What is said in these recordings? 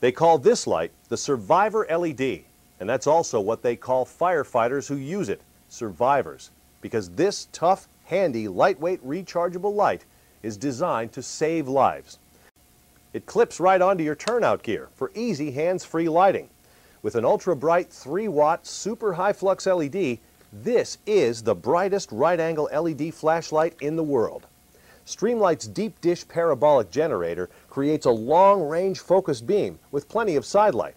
They call this light the Survivor LED, and that's also what they call firefighters who use it, survivors, because this tough, handy, lightweight, rechargeable light is designed to save lives. It clips right onto your turnout gear for easy hands-free lighting. With an ultra-bright 3-watt super high flux LED, this is the brightest right-angle LED flashlight in the world. Streamlight's deep dish parabolic generator creates a long-range focused beam with plenty of sidelight.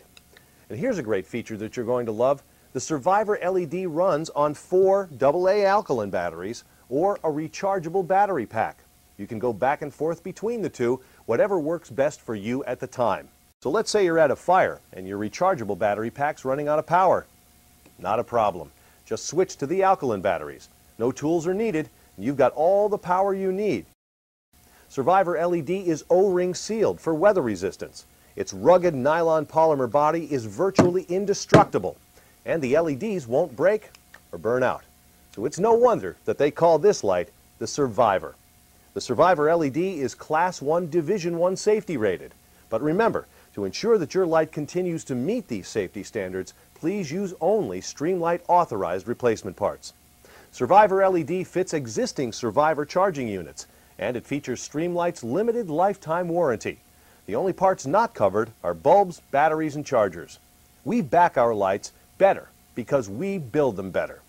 And here's a great feature that you're going to love. The Survivor LED runs on four AA alkaline batteries or a rechargeable battery pack. You can go back and forth between the two, whatever works best for you at the time. So let's say you're at a fire and your rechargeable battery pack's running out of power. Not a problem. Just switch to the alkaline batteries. No tools are needed, and you've got all the power you need. Survivor LED is O-ring sealed for weather resistance. Its rugged nylon polymer body is virtually indestructible, and the LEDs won't break or burn out. So it's no wonder that they call this light the Survivor. The Survivor LED is Class 1 Division 1 safety rated. But remember, to ensure that your light continues to meet these safety standards, please use only Streamlight authorized replacement parts. Survivor LED fits existing Survivor charging units, and it features Streamlight's limited lifetime warranty. The only parts not covered are bulbs, batteries, and chargers. We back our lights better because we build them better.